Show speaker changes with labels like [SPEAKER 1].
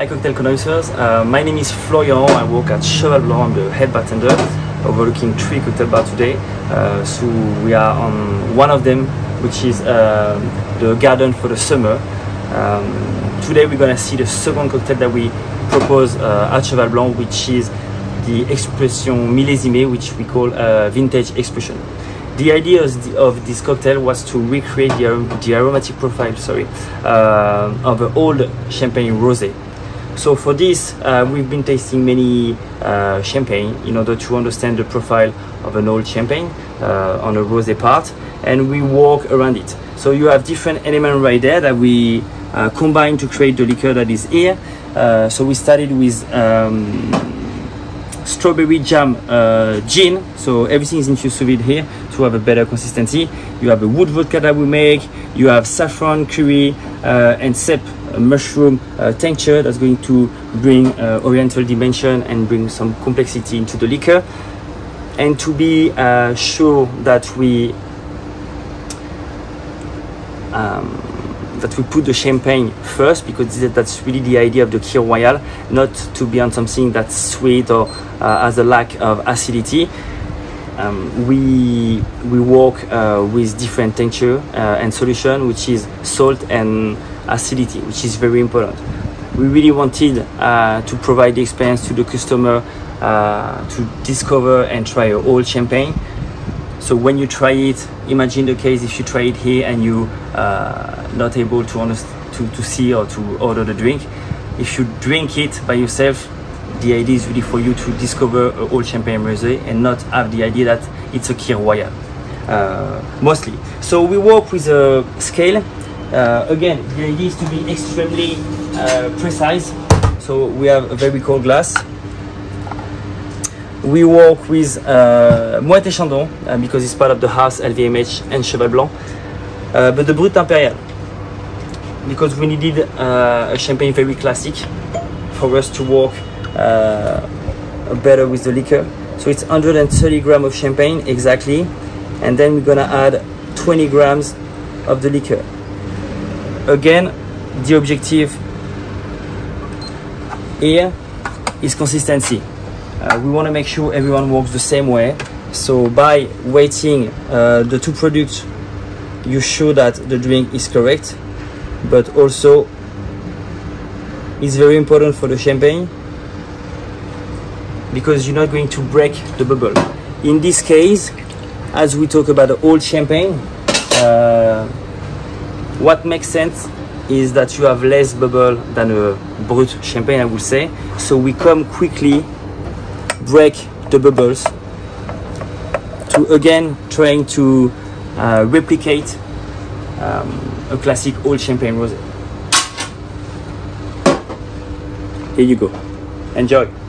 [SPEAKER 1] Hi cocktail connoisseurs, uh, my name is Florian, I work at Cheval Blanc, I'm the head bartender, overlooking three cocktail bars today. Uh, so we are on one of them, which is uh, the garden for the summer. Um, today we're gonna see the second cocktail that we propose uh, at Cheval Blanc, which is the expression millésimée, which we call uh, vintage expression. The idea of this cocktail was to recreate the, the aromatic profile, sorry, uh, of an old champagne rosé. So for this, uh, we've been tasting many uh, champagne in order to understand the profile of an old champagne uh, on a rosé part, and we walk around it. So you have different elements right there that we uh, combine to create the liquor that is here. Uh, so we started with um, strawberry jam uh, gin. So everything is infused with it here to have a better consistency. You have a wood vodka that we make. You have saffron, curry, and cep mushroom uh, tincture that's going to bring uh, oriental dimension and bring some complexity into the liquor and to be uh, sure that we um, that we put the champagne first because that's really the idea of the Kir Royal not to be on something that's sweet or uh, has a lack of acidity um, we we work uh, with different tincture uh, and solution which is salt and acidity, which is very important. We really wanted uh, to provide the experience to the customer uh, to discover and try a old champagne. So when you try it, imagine the case if you try it here and you uh, not able to, to, to see or to order the drink. If you drink it by yourself, the idea is really for you to discover a old champagne rosé and not have the idea that it's a Kir Royal, uh, mostly. So we work with a scale uh, again, the idea is to be extremely uh, precise. So we have a very cold glass. We work with uh, Moët et Chandon uh, because it's part of the house LVMH and Cheval Blanc. Uh, but the Brut Imperial because we needed uh, a champagne very classic for us to work uh, better with the liquor. So it's 130 grams of champagne exactly, and then we're gonna add 20 grams of the liquor again the objective here is consistency uh, we want to make sure everyone works the same way so by weighting uh, the two products you show that the drink is correct but also it's very important for the champagne because you're not going to break the bubble in this case as we talk about the old champagne uh, what makes sense is that you have less bubble than a brut champagne, I would say. So we come quickly break the bubbles to again trying to uh, replicate um, a classic old champagne rosé. Here you go. Enjoy.